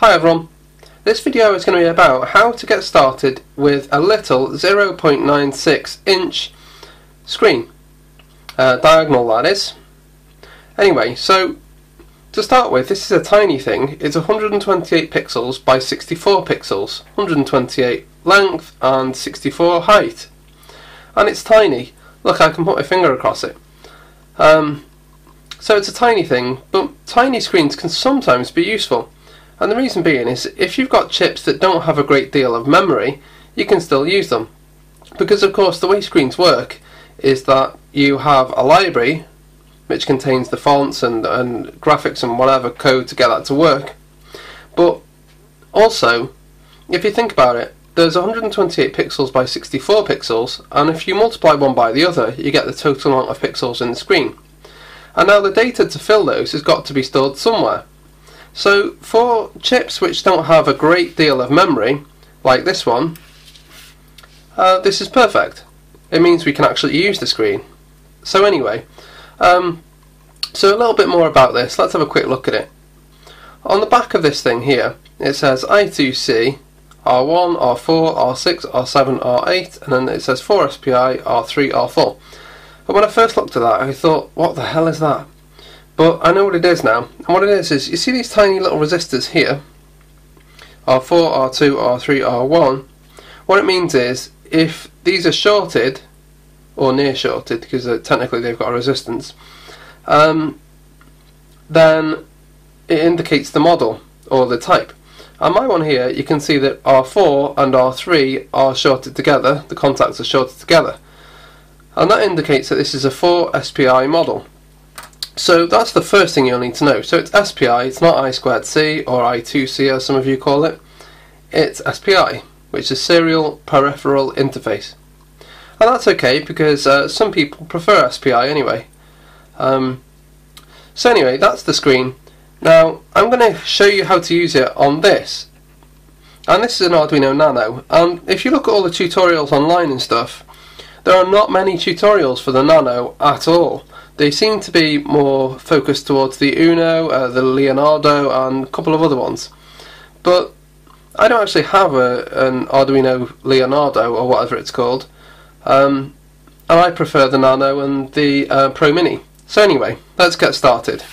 Hi everyone, this video is going to be about how to get started with a little 0.96 inch screen, uh, diagonal that is. Anyway, so to start with, this is a tiny thing, it's 128 pixels by 64 pixels, 128 length and 64 height. And it's tiny, look I can put my finger across it. Um, so it's a tiny thing, but tiny screens can sometimes be useful. And the reason being is if you've got chips that don't have a great deal of memory, you can still use them. Because of course the way screens work is that you have a library which contains the fonts and, and graphics and whatever code to get that to work. But also, if you think about it, there's 128 pixels by 64 pixels, and if you multiply one by the other, you get the total amount of pixels in the screen. And now the data to fill those has got to be stored somewhere. So for chips which don't have a great deal of memory, like this one, uh, this is perfect. It means we can actually use the screen. So anyway, um, so a little bit more about this. Let's have a quick look at it. On the back of this thing here, it says I2C, R1, R4, R6, R7, R8, and then it says 4SPI, R3, R4. But when I first looked at that, I thought, what the hell is that? But I know what it is now. And what it is is, you see these tiny little resistors here? R4, R2, R3, R1. What it means is, if these are shorted, or near shorted, because uh, technically they've got a resistance, um, then it indicates the model, or the type. On my one here, you can see that R4 and R3 are shorted together, the contacts are shorted together. And that indicates that this is a 4 SPI model. So that's the first thing you'll need to know. So it's SPI, it's not I squared C or I2C as some of you call it. It's SPI, which is Serial Peripheral Interface. And that's okay because uh, some people prefer SPI anyway. Um, so anyway, that's the screen. Now I'm going to show you how to use it on this. And this is an Arduino Nano. And if you look at all the tutorials online and stuff, there are not many tutorials for the Nano at all. They seem to be more focused towards the Uno, uh, the Leonardo, and a couple of other ones. But I don't actually have a, an Arduino Leonardo or whatever it's called, um, and I prefer the Nano and the uh, Pro Mini. So anyway, let's get started.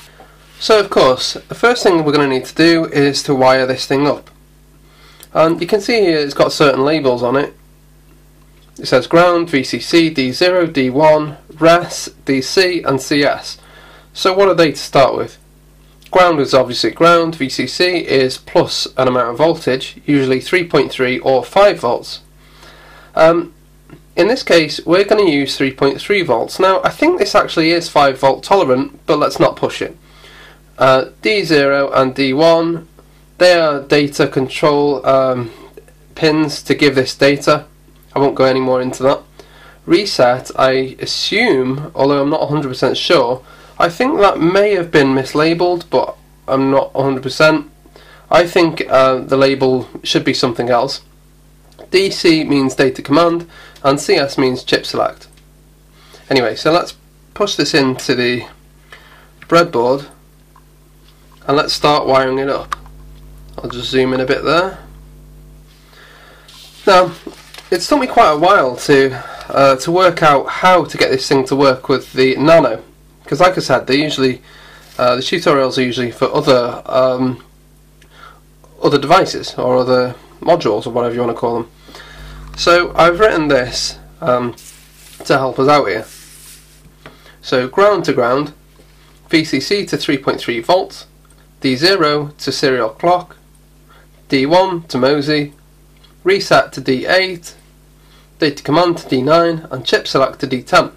So of course, the first thing we're going to need to do is to wire this thing up. And you can see here it's got certain labels on it. It says ground, VCC, D0, D1, RES, DC and CS. So what are they to start with? Ground is obviously ground, VCC is plus an amount of voltage, usually 3.3 or 5 volts. Um, in this case we're going to use 3.3 volts. Now I think this actually is 5 volt tolerant but let's not push it. Uh, D0 and D1 they are data control um, pins to give this data. I won't go any more into that. Reset, I assume, although I'm not 100% sure, I think that may have been mislabeled, but I'm not 100%. I think uh, the label should be something else. DC means data command, and CS means chip select. Anyway, so let's push this into the breadboard, and let's start wiring it up. I'll just zoom in a bit there. Now, it's took me quite a while to uh, to work out how to get this thing to work with the Nano, because like I said, they usually uh, the tutorials are usually for other um, other devices or other modules or whatever you want to call them. So I've written this um, to help us out here. So ground to ground, VCC to 3.3 volts, D0 to serial clock, D1 to MOSI, reset to D8, data command to D9 and chip select to D10.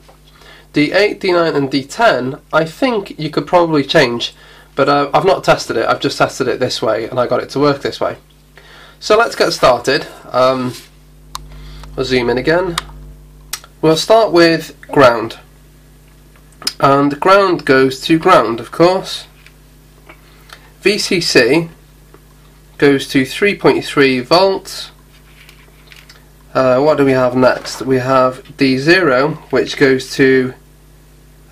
D8, D9 and D10 I think you could probably change but uh, I've not tested it, I've just tested it this way and I got it to work this way. So let's get started. Um, I'll zoom in again. We'll start with ground. And ground goes to ground of course. VCC goes to 3.3 volts uh, what do we have next? We have D0 which goes to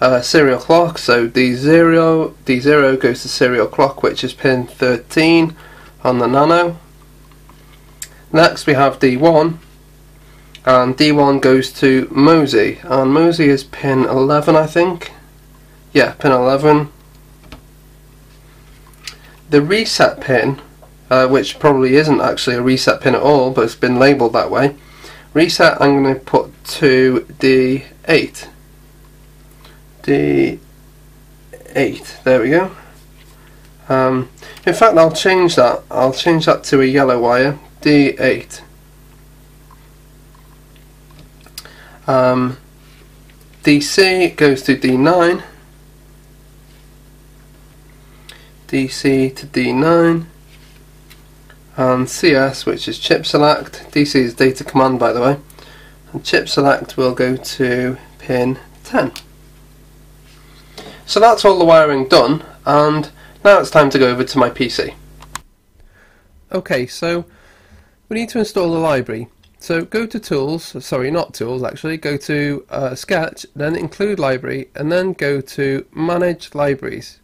uh, serial clock so D0, D0 goes to serial clock which is pin 13 on the Nano. Next we have D1 and D1 goes to MOSI and MOSI is pin 11 I think. Yeah, pin 11. The reset pin, uh, which probably isn't actually a reset pin at all but it's been labelled that way. Reset I'm going to put to D8. D8, there we go. Um, in fact, I'll change that. I'll change that to a yellow wire, D8. Um, DC goes to D9. DC to D9. And CS, which is chip select. DC is data command, by the way. And chip select will go to pin 10. So that's all the wiring done, and now it's time to go over to my PC. Okay, so we need to install the library. So go to Tools, sorry, not Tools actually, go to uh, Sketch, then Include Library, and then go to Manage Libraries.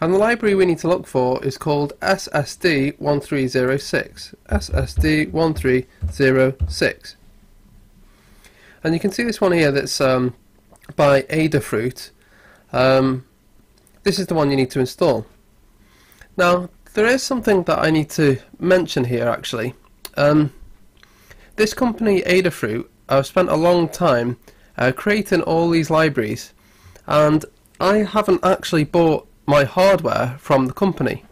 And the library we need to look for is called SSD1306. SSD1306. And you can see this one here that's um, by Adafruit. Um, this is the one you need to install. Now, there is something that I need to mention here actually. Um, this company, Adafruit, I've spent a long time uh, creating all these libraries and I haven't actually bought my hardware from the company.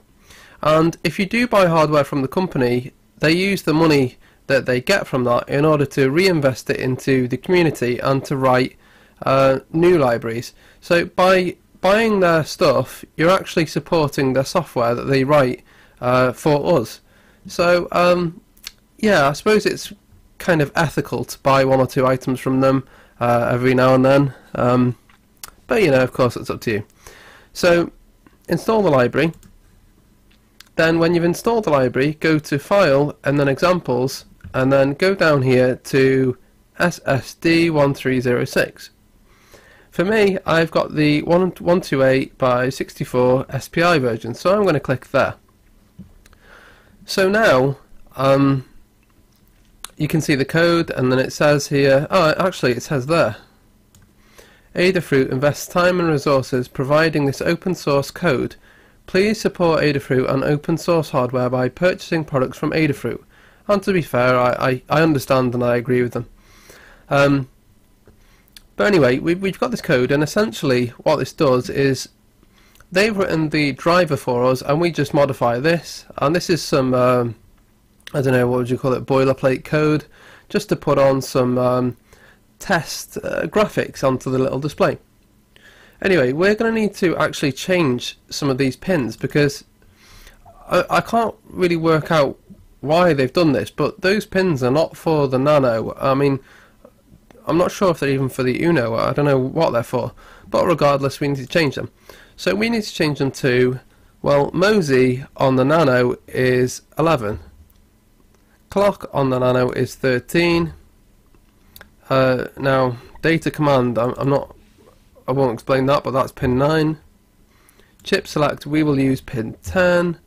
And if you do buy hardware from the company, they use the money that they get from that in order to reinvest it into the community and to write uh, new libraries. So by buying their stuff, you're actually supporting their software that they write uh, for us. So um, yeah, I suppose it's kind of ethical to buy one or two items from them uh, every now and then. Um, but you know, of course, it's up to you. So install the library. Then when you've installed the library, go to File and then Examples and then go down here to SSD1306. For me, I've got the 128 by 64 SPI version, so I'm going to click there. So now, um, you can see the code, and then it says here, oh, actually it says there. Adafruit invests time and resources providing this open source code. Please support Adafruit and open source hardware by purchasing products from Adafruit. And to be fair, I, I, I understand and I agree with them. Um, but anyway, we've, we've got this code, and essentially what this does is they've written the driver for us, and we just modify this. And this is some, um, I don't know, what would you call it, boilerplate code, just to put on some um, test uh, graphics onto the little display. Anyway, we're going to need to actually change some of these pins because I, I can't really work out why they've done this, but those pins are not for the Nano. I mean, I'm not sure if they're even for the Uno. I don't know what they're for, but regardless, we need to change them. So we need to change them to, well, MOSI on the Nano is 11. Clock on the Nano is 13. Uh, now, data command, I'm, I'm not, I won't explain that, but that's pin 9. Chip select, we will use pin 10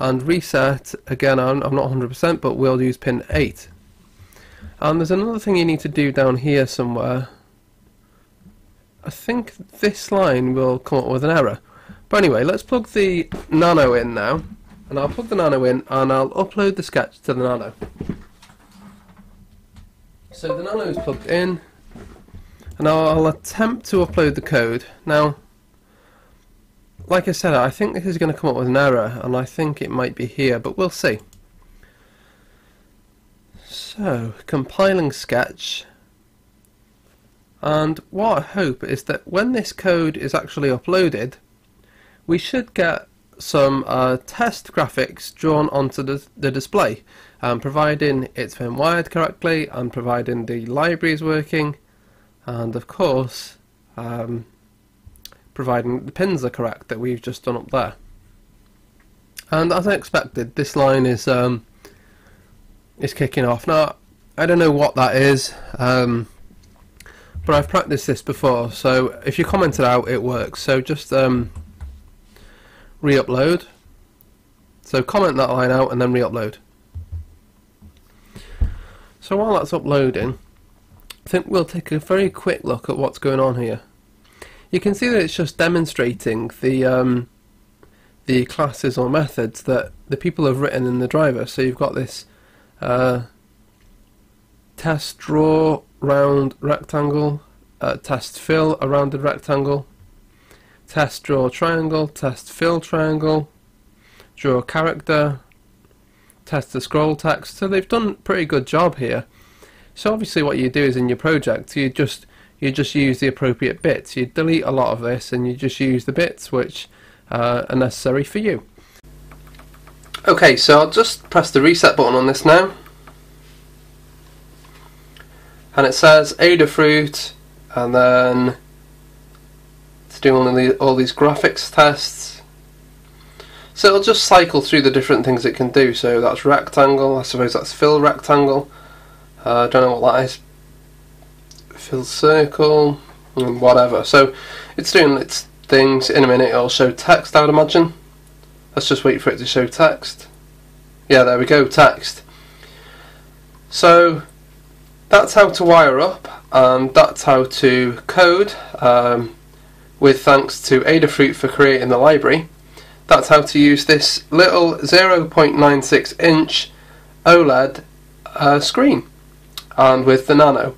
and reset again I'm, I'm not 100% but we'll use pin 8 and there's another thing you need to do down here somewhere. I think this line will come up with an error. But anyway let's plug the nano in now. And I'll plug the nano in and I'll upload the sketch to the nano so the nano is plugged in and I'll attempt to upload the code. Now like I said, I think this is going to come up with an error, and I think it might be here, but we'll see. So, compiling sketch, and what I hope is that when this code is actually uploaded, we should get some uh, test graphics drawn onto the, the display, um, providing it's been wired correctly, and providing the library is working, and of course, um, providing the pins are correct that we've just done up there. And as I expected, this line is um, is kicking off. Now, I don't know what that is, um, but I've practiced this before, so if you comment it out, it works. So just um, re-upload. So comment that line out and then re-upload. So while that's uploading, I think we'll take a very quick look at what's going on here. You can see that it's just demonstrating the um, the classes or methods that the people have written in the driver. So you've got this uh, test draw round rectangle, uh, test fill a rounded rectangle, test draw triangle, test fill triangle, draw character, test the scroll text. So they've done a pretty good job here. So obviously what you do is in your project you just you just use the appropriate bits. You delete a lot of this and you just use the bits which uh, are necessary for you. Okay, so I'll just press the reset button on this now. And it says Adafruit and then to do all, the, all these graphics tests. So it'll just cycle through the different things it can do. So that's rectangle, I suppose that's fill rectangle. I uh, don't know what that is. Fill circle, and whatever. So it's doing its things. In a minute it'll show text, I would imagine. Let's just wait for it to show text. Yeah, there we go, text. So that's how to wire up, and that's how to code. Um, with thanks to Adafruit for creating the library. That's how to use this little 0.96 inch OLED uh, screen and with the Nano.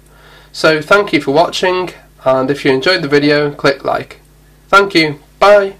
So thank you for watching and if you enjoyed the video click like. Thank you, bye!